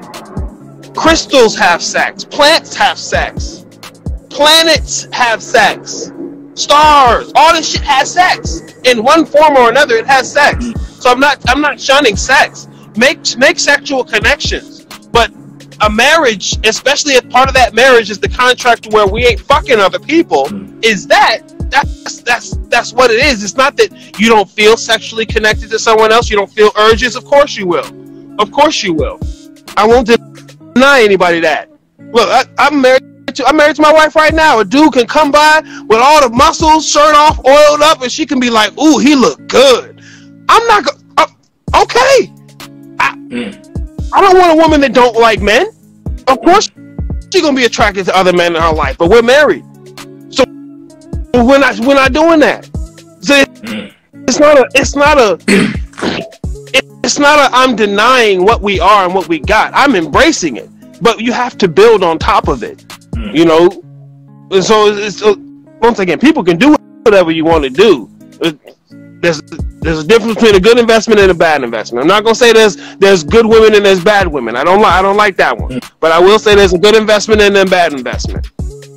Crystals have sex. Plants have sex. Planets have sex. Stars, all this shit has sex in one form or another. It has sex. So I'm not I'm not shunning sex. Make make sexual connections, a marriage, especially if part of that marriage is the contract where we ain't fucking other people, is that that's that's that's what it is. It's not that you don't feel sexually connected to someone else, you don't feel urges. Of course you will. Of course you will. I won't deny anybody that. Look, I, I'm married. To, I'm married to my wife right now. A dude can come by with all the muscles, shirt off, oiled up, and she can be like, "Ooh, he look good." I'm not. Go- uh, okay. I, mm. I don't want a woman that don't like men. Of course, she's gonna be attracted to other men in her life, but we're married, so we're not we're not doing that. So hmm. it's not a it's not a it's not a I'm denying what we are and what we got. I'm embracing it, but you have to build on top of it. Hmm. You know, and so it's, it's once again, people can do whatever you want to do there's there's a difference between a good investment and a bad investment. I'm not gonna say there's there's good women and there's bad women. I don't like I don't like that one. Mm. But I will say there's a good investment and a bad investment.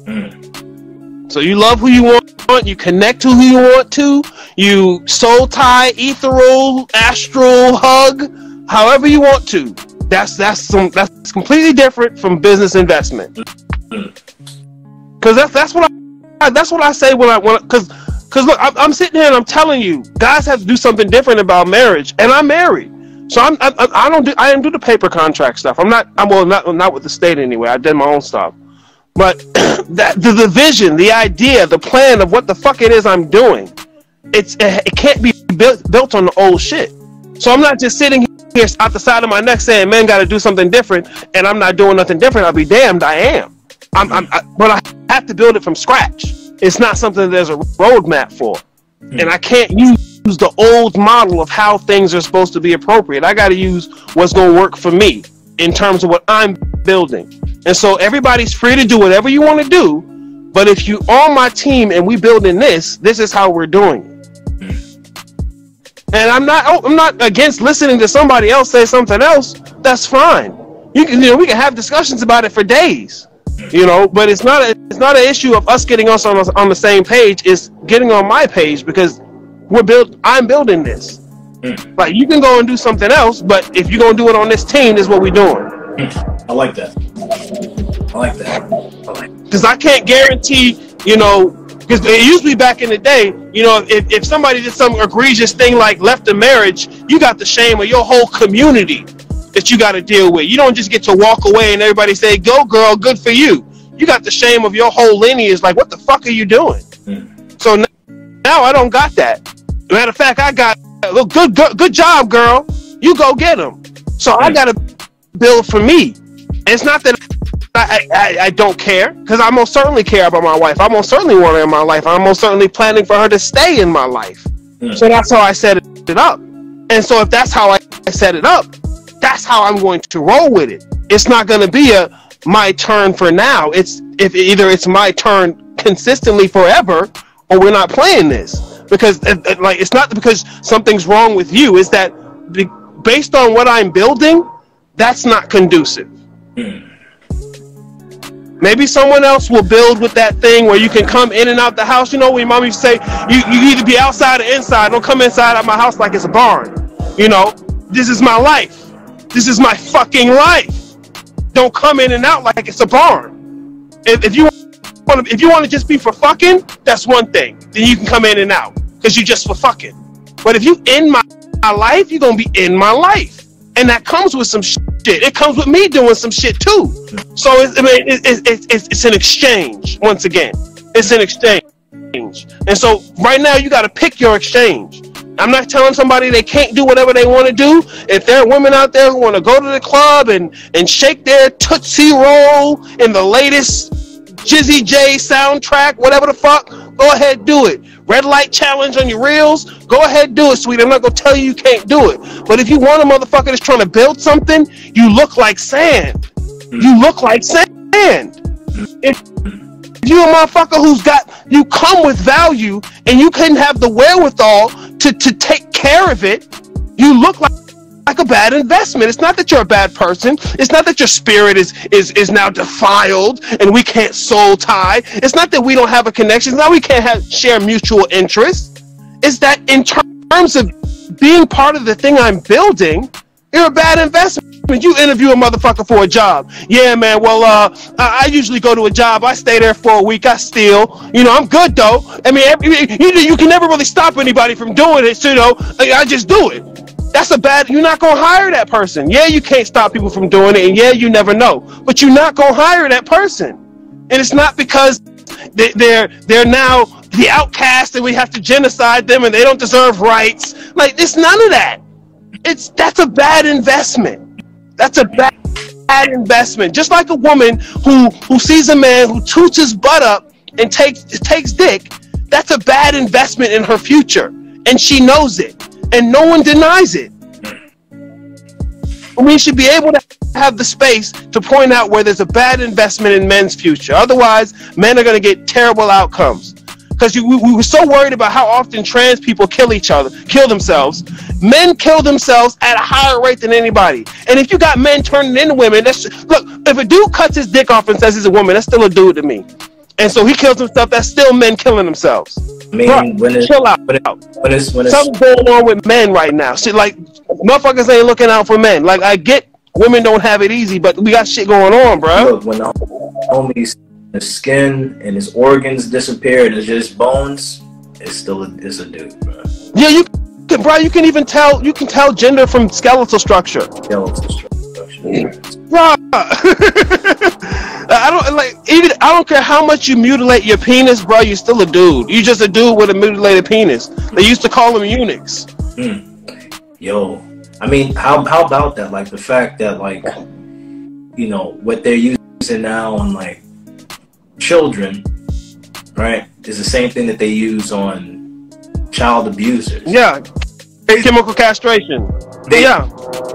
Mm. So you love who you want, you connect to who you want to, you soul tie, ethereal, astral, hug, however you want to. That's that's some that's completely different from business investment. Cause that's that's what I that's what I say when I when because because look I'm, I'm sitting here and I'm telling you guys have to do something different about marriage and I'm married. So I'm, I, I don't do I didn't do the paper contract stuff. I'm not I'm well not not with the state anyway. I did my own stuff. But that the, the vision, the idea, the plan of what the fuck it is I'm doing, it's it can't be built built on the old shit. So I'm not just sitting here out the side of my neck saying, "Man, got to do something different," and I'm not doing nothing different. I'll be damned, I am. I'm, I'm I, but I have to build it from scratch. It's not something there's a roadmap for, mm. and I can't use the old model of how things are supposed to be appropriate. I got to use what's going to work for me in terms of what I'm building. And so everybody's free to do whatever you want to do. But if you on my team and we building this, this is how we're doing it. And I'm not oh, I'm not against listening to somebody else say something else. That's fine. You can you know we can have discussions about it for days. You know, but it's not a, it's not an issue of us getting us on on the same page. It's getting on my page because we're built I'm building this. Mm. Like you can go and do something else, but if you're gonna do it on this team, this is what we're doing. Mm. I like that. I like that. I like. Because I can't guarantee, you know, because it used to be back in the day, you know, if, if somebody did some egregious thing like left a marriage, you got the shame of your whole community that you got to deal with. You don't just get to walk away and everybody say, "Go, girl, good for you." You got the shame of your whole lineage. Like, what the fuck are you doing? Mm. So now, now I don't got that. Matter of fact, I got look good, good, good job, girl. You go get them. So I got to build for me. And it's not that I, I, I don't care, because I most certainly care about my wife. I most certainly want her in my life. I'm most certainly planning for her to stay in my life. Mm. So that's how I set it up. And so if that's how I set it up, that's how I'm going to roll with it. It's not going to be a my turn for now. It's if either it's my turn consistently forever, or we're not playing this. Because uh, uh, like it's not because something's wrong with you. Is that based on what i'm building that's not conducive. Maybe someone else will build with that thing where you can come in and out the house. You know when mom used to say you, you need to be outside or inside. Don't come inside of my house like it's a barn. You know this is my life this is my fucking life don't come in and out like it's a barn if, if you if you want to just be for fucking, that's one thing. Then you can come in and out because you're just for fucking. But if you in my, my life, you're gonna be in my life, and that comes with some shit. It comes with me doing some shit too. So it's, I mean, it's, it's, it's, it's an exchange. Once again, it's an exchange. And so right now, you got to pick your exchange. I'm not telling somebody they can't do whatever they want to do. If there are women out there who want to go to the club and, and shake their Tootsie Roll in the latest Juicy J soundtrack, whatever the fuck, go ahead, do it. Red light challenge on your reels, go ahead, do it, sweet. I'm not gonna tell you you can't do it. But if you want a motherfucker that's trying to build something, you look like sand. You look like sand. If you a motherfucker who's got you come with value and you can have the wherewithal to, to take care of it, you look like like a bad investment. It's not that you're a bad person. It's not that your spirit is is is now defiled and we can't soul tie. It's not that we don't have a connection. Now we can't have share mutual interests. It's that in terms of being part of the thing I'm building, you're a bad investment. You interview a motherfucker for a job. Yeah, man. Well, uh, I, usually go to a job. I stay there for a week. I steal. You know, I'm good though. I mean, you, you can never really stop anybody from doing it. So, you know, I just do it that's a bad you're not gonna hire that person yeah you can't stop people from doing it and yeah you never know but you're not gonna hire that person and it's not because they, they're they're now the outcast and we have to genocide them and they don't deserve rights like it's none of that it's that's a bad investment that's a bad, bad investment just like a woman who who sees a man who toots his butt up and takes takes dick that's a bad investment in her future and she knows it and no one denies it. We should be able to have the space to point out where there's a bad investment in men's future. Otherwise, men are going to get terrible outcomes. Because we, we were so worried about how often trans people kill each other, kill themselves. Men kill themselves at a higher rate than anybody. And if you got men turning into women, that's look. If a dude cuts his dick off and says he's a woman, that's still a dude to me. And so he kills himself. That's still men killing themselves. I mean, Bruh, when it's Chill out. when, it, when it's when it's Something's going on with men right now. Shit, like motherfuckers ain't looking out for men. Like I get women don't have it easy, but we got shit going on, bro. look when the homie's his skin and his organs disappear and it's just bones, it's still a, it's a dude, bro. Yeah, you can, bro. You can even tell. You can tell gender from skeletal structure. Skeletal structure. Bruh. I don't like even. I don't care how much you mutilate your penis, bro. You're still a dude. You're just a dude with a mutilated penis. They used to call them eunuchs. Hmm. Yo, I mean, how how about that? Like the fact that like, you know, what they're using now on like children, right, is the same thing that they use on child abusers. Yeah, chemical castration. They, Yeah,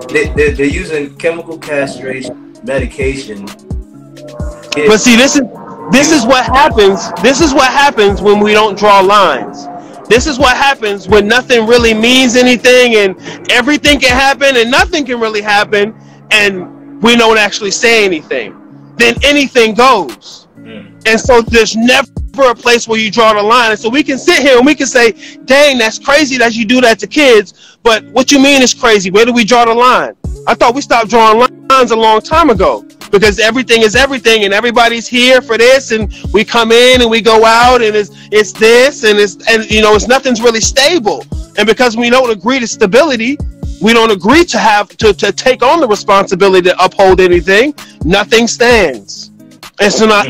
they, they, they're using chemical castration medication. but see, this is this is what happens. This is what happens when we don't draw lines. This is what happens when nothing really means anything and everything can happen and nothing can really happen and we don't actually say anything. Then anything goes. And so there's never a place where you draw the line. And so we can sit here and we can say, dang, that's crazy that you do that to kids. But what you mean is crazy? Where do we draw the line? I thought we stopped drawing lines a long time ago because everything is everything and everybody's here for this and we come in and we go out and it's it's this and it's and you know it's nothing's really stable. And because we don't agree to stability, we don't agree to have to, to take on the responsibility to uphold anything, nothing stands. And so not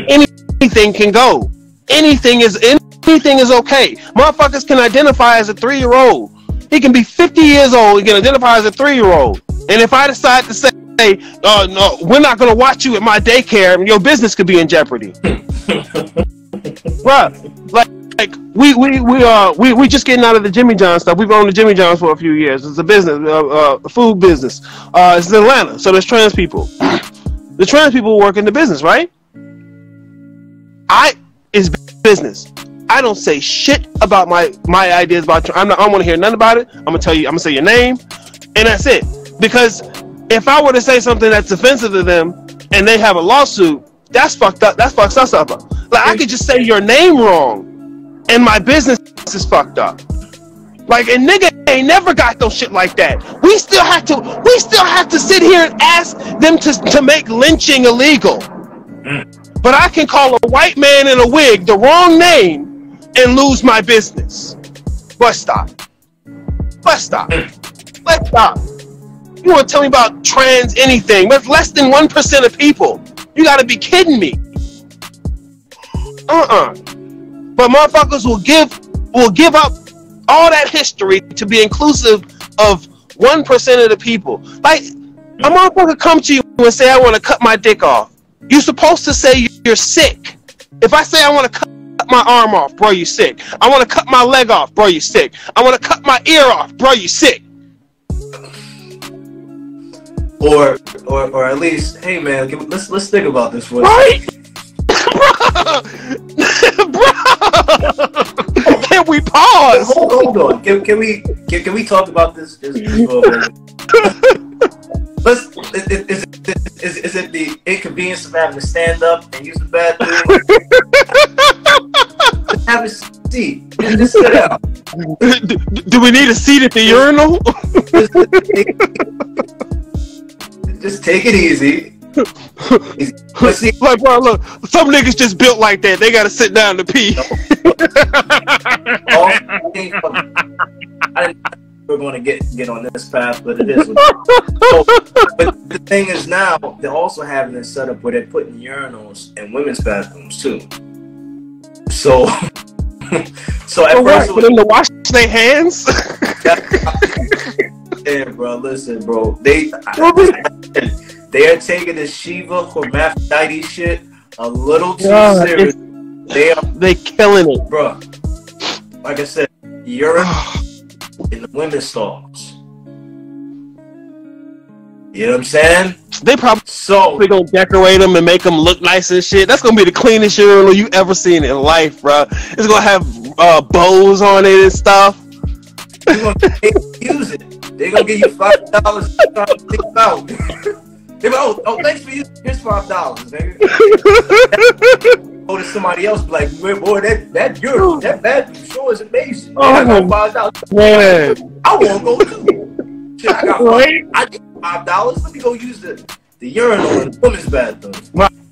anything can go. Anything is anything is okay. Motherfuckers can identify as a three year old. He can be 50 years old. He can identify as a three year old. And if I decide to say, "Oh no, we're not going to watch you at my daycare," your business could be in jeopardy. Bruh, like, like we we we uh we we just getting out of the Jimmy John stuff. We've owned the Jimmy Johns for a few years. It's a business, uh, uh a food business. Uh, it's in Atlanta, so there's trans people. the trans people work in the business, right? I is business. I don't say shit about my my ideas about. Tra- I'm not. I don't want to hear nothing about it. I'm gonna tell you. I'm gonna say your name, and that's it. Because if I were to say something that's offensive to them, and they have a lawsuit, that's fucked up. That fucks us up. Like I could just say your name wrong, and my business is fucked up. Like a nigga ain't never got no shit like that. We still have to. We still have to sit here and ask them to to make lynching illegal. Mm. But I can call a white man in a wig the wrong name and lose my business. Bus stop. Bus stop. Let's stop. You want to tell me about trans anything? That's less than 1% of people. You got to be kidding me. Uh-uh. But motherfuckers will give will give up all that history to be inclusive of 1% of the people. Like, a motherfucker come to you and say, I want to cut my dick off. You're supposed to say you're sick. If I say I want to cut my arm off, bro, you sick. I want to cut my leg off, bro, you sick. I want to cut my ear off, bro, you sick. Or, or, or at least, hey man, let's let's think about this a Right? bro! Can we pause? Hold, hold on. Can, can we can, can we talk about this? Just, just for a moment? Let's. Is, is, is, is, it the inconvenience of having to stand up and use the bathroom? Have a seat. and Just sit down. do, do we need a seat at the urinal? Just, just take it easy. See, like, bro, look, some niggas just built like that. They gotta sit down to pee. from- I we we're going to get get on this path, but it is. So, but the thing is now they're also having this setup where they're putting urinals in women's bathrooms too. So, so at what? first For them to wash their hands? yeah, bro. Listen, bro. They they are taking this Shiva hermaphrodite shit a little too Yeah, serious. They are, they killing it. bro. Like I said, urine in the women's stalls. You know what I'm saying? They probably So they gonna decorate them and make them look nice and shit. That's gonna be the cleanest urinal you ever seen in life, bro. It's gonna have uh, bows on it and stuff. you're gonna use it. They're gonna give you five dollars to think out. They were, oh, oh, thanks for you. Here's five dollars, nigga. Go to somebody else, be like, boy, that that urine, that bathroom sure is amazing. Oh, I got five dollars. Man. I want to go too. Shit, I got Right? five, I need five dollars. Let me go use the the urinal in the women's bathroom.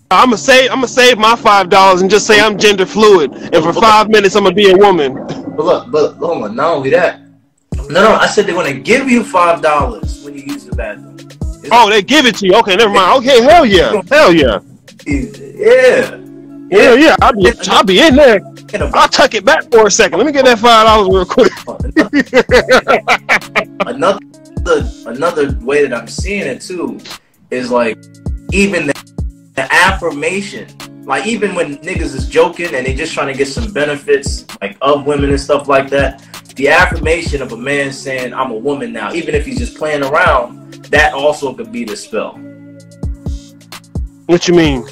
I'm gonna save. I'm gonna save my five dollars and just say I'm gender fluid, and for five minutes I'm gonna be a woman. But look, but hold on, not only that. No, no, I said they're gonna give you five dollars when you use the bathroom. Oh, they give it to you. Okay, never mind. Okay, hell yeah, hell yeah, Yeah. yeah, yeah. I'll be, I'll be in there. I'll tuck it back for a second. Let me get that five dollars real quick. another another way that I'm seeing it too is like even the, the affirmation. Like even when niggas is joking and they just trying to get some benefits like of women and stuff like that, the affirmation of a man saying I'm a woman now, even if he's just playing around, that also could be the spell. What you mean?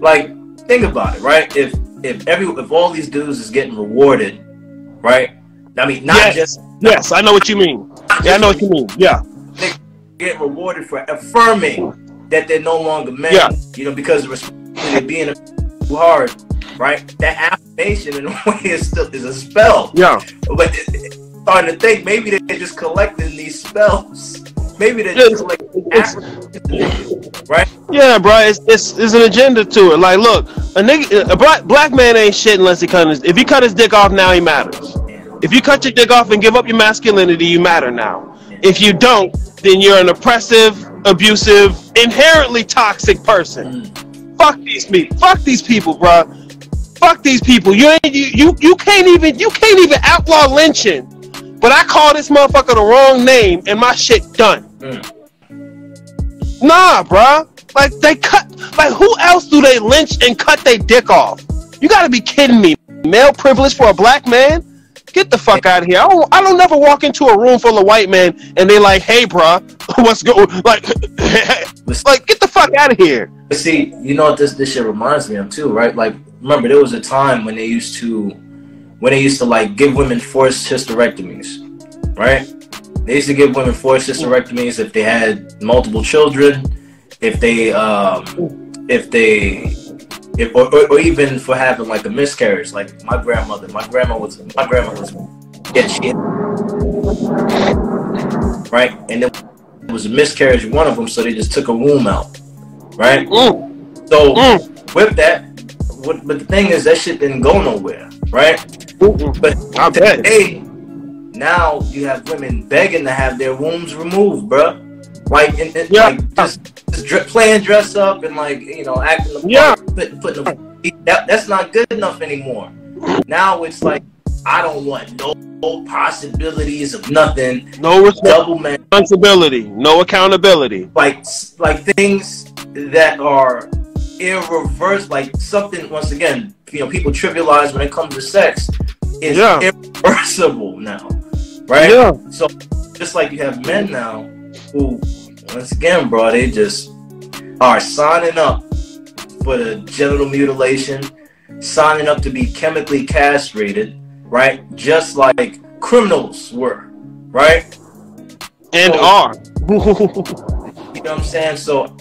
Like think about it, right? If if every if all these dudes is getting rewarded, right? I mean, not Yes. just Yes, I know what you mean. Yeah, I know what you mean. Yeah, they get rewarded for affirming that they're no longer men. Yeah. You know, because the responsibility being too hard, right? That affirmation in a way is still is a spell. yeah. But it, it- starting to think maybe they're just collecting these spells. Maybe Yeah, just collecting it's- right? Yeah, bro, it's, it's it's an agenda to it. Like, look, a nigga, a black black man ain't shit unless he cut his. If he cut his dick off now, he matters. If you cut your dick off and give up your masculinity, you matter now. If you don't, then you're an oppressive, abusive, inherently toxic person. Fuck these me. Fuck these people, bro. Fuck these people. You ain't you you you can't even you can't even outlaw lynching. But I call this motherfucker the wrong name and my shit done. Mm. Nah, bruh. Like they cut. Like who else do they lynch and cut their dick off? You gotta be kidding me. Male privilege for a black man? Get the fuck out of here. I don't. I don't never walk into a room full of white men and they like, hey, bruh, what's going? Like, like get the fuck out of here. See, you know what this this shit reminds me of too, right? Like, remember there was a time when they used to, when they used to like give women forced hysterectomies, right? They used to give women forced hysterectomies if they had multiple children, if they, um, if they, if or, or, or even for having like a miscarriage. Like my grandmother, my grandma was, my grandma was, yeah, she, right, and then it was a miscarriage in one of them, so they just took a womb out, right? Mm, So mm, with that, what, but the thing is, that shit didn't go nowhere, right? mm. But I bet. Now you have women begging to have their wombs removed, bruh. Like, and, and, Yeah. like just, just playing dress up and like you know acting the Yeah. put, putting the, that, that's not good enough anymore. Now it's like I don't want no, no possibilities of nothing. No responsibility. No accountability. like like things that are irreversible, like something once again, you know, people trivialize when it comes to sex is Yeah. irreversible now, right? Yeah. So just like you have men now who, once again, bro, they just are signing up for the genital mutilation, signing up to be chemically castrated, right? Just like criminals were, right? And So- are. You know what I'm saying? So,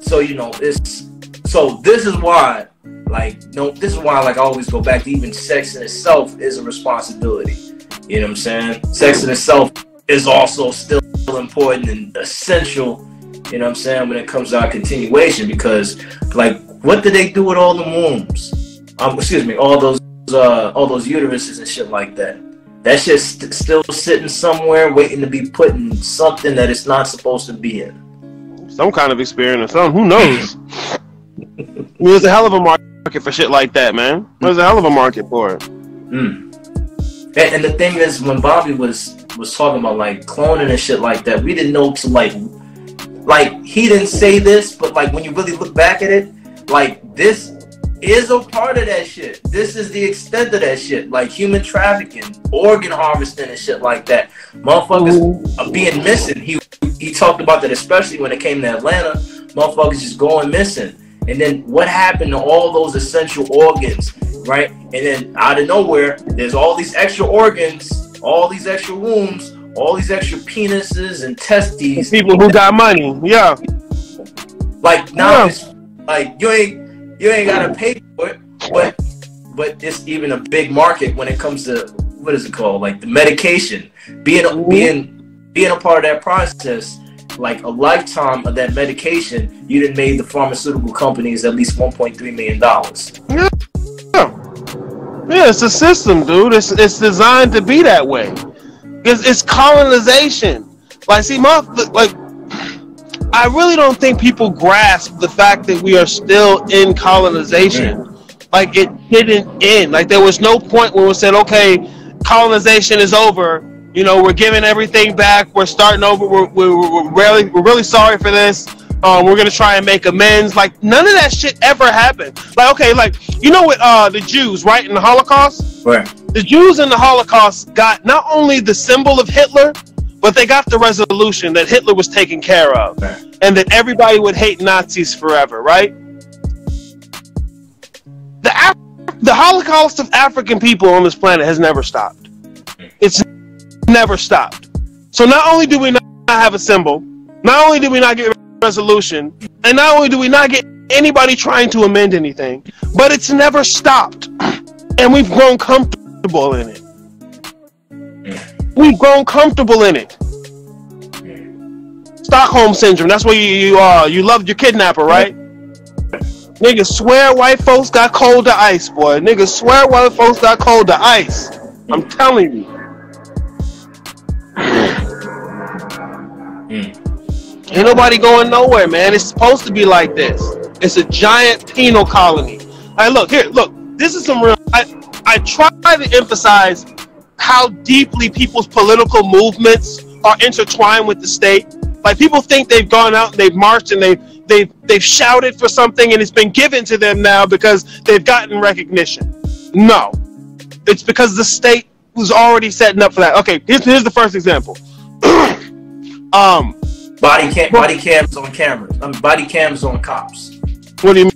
so you know, it's so this is why, like, no, this is why, like, I always go back to even sex in itself is a responsibility. You know what I'm saying? Sex in itself is also still important and essential. You know what I'm saying when it comes to our continuation because, like, what did they do with all the wombs? Um, excuse me, all those uh, all those uteruses and shit like that. That shit's st- still sitting somewhere waiting to be put in something that it's not supposed to be in. Some kind of experience or something. Who knows? There's a hell of a market for shit like that, man. There's a hell of a market for it. Mm. And, and the thing is, when Bobby was was talking about like cloning and shit like that, we didn't know to like, like he didn't say this, but like when you really look back at it, like this is a part of that shit. This is the extent of that shit, like human trafficking, organ harvesting, and shit like that. Motherfuckers are being missing. He he talked about that, especially when it came to Atlanta. Motherfuckers just going missing. And then what happened to all those essential organs, right? And then out of nowhere, there's all these extra organs, all these extra wombs. all these extra penises and testes. People who got money, yeah. Like now, yeah. it's like you ain't you ain't gotta pay for it, but but it's even a big market when it comes to what is it called, like the medication. Being mm-hmm. being being a part of that process, like a lifetime of that medication, you didn't made the pharmaceutical companies at least one point three million dollars. Yeah. Yeah, it's a system, dude. It's it's designed to be that way. It's, it's colonization. Like, see, my like, I really don't think people grasp the fact that we are still in colonization. Mm. Like, it didn't end. Like, there was no point where we said, okay, colonization is over. You know, we're giving everything back. We're starting over. We're, we're, we're really we're really sorry for this. Um, we're gonna try and make amends. Like none of that shit ever happened. Like okay, like you know what? Uh, the Jews, right in the Holocaust. Right. The Jews in the Holocaust got not only the symbol of Hitler, but they got the resolution that Hitler was taken care of, right. and that everybody would hate Nazis forever. Right. The Af- the Holocaust of African people on this planet has never stopped. Never stopped. So not only do we not have a symbol, not only do we not get resolution. And not only do we not get anybody trying to amend anything, but it's never stopped. And we've grown comfortable in it. We've grown comfortable in it. Stockholm syndrome. That's where you you uh you loved your kidnapper, right? Niggas swear white folks got cold to ice, boy. Niggas swear white folks got cold to ice. I'm telling you. Mm. Ain't nobody going nowhere, man. It's supposed to be like this. It's a giant penal colony. Hey, look here. Look, this is some real. I I try to emphasize how deeply people's political movements are intertwined with the state. Like people think they've gone out and they've marched and they've they've they've shouted for something and it's been given to them now because they've gotten recognition. No, it's because the state was already setting up for that. Okay, here's, here's the first example. um, Body cam, body cams on cameras. I mean, body cams on cops. What do you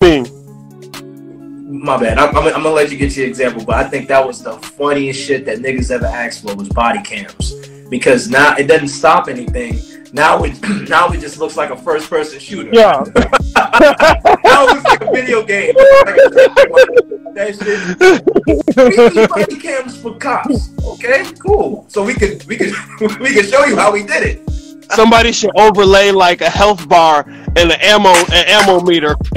mean? My bad. I'm, I'm, I'm, gonna let you get your example, but I think that was the funniest shit that niggas ever asked for was body cams because now it doesn't stop anything. Now it now it just looks like a first person shooter. Yeah. now it's like a video game. that shit. We use body cams for cops. Okay, cool. So we could we could we could show you how we did it. Somebody should overlay like a health bar and an ammo an ammo meter.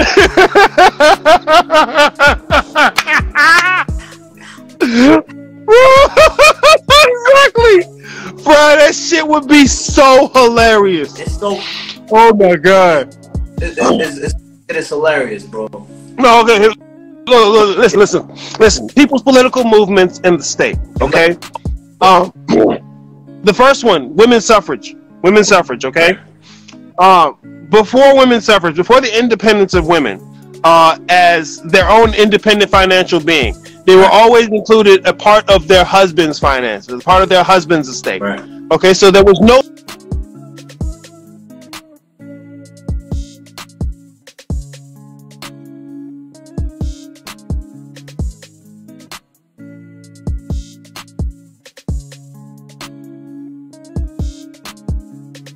exactly. Bro, that shit would be so hilarious. It's so. Oh my god. It, it's, it's, hilarious, bro. No, okay. Look, look, listen, listen, listen. People's political movements in the state. Okay. Um, the first one, women's suffrage women's suffrage, okay? Uh, before women's suffrage, before the independence of women, uh, as their own independent financial being, they were always included a part of their husband's finances, part of their husband's estate. Right. Okay, so there was no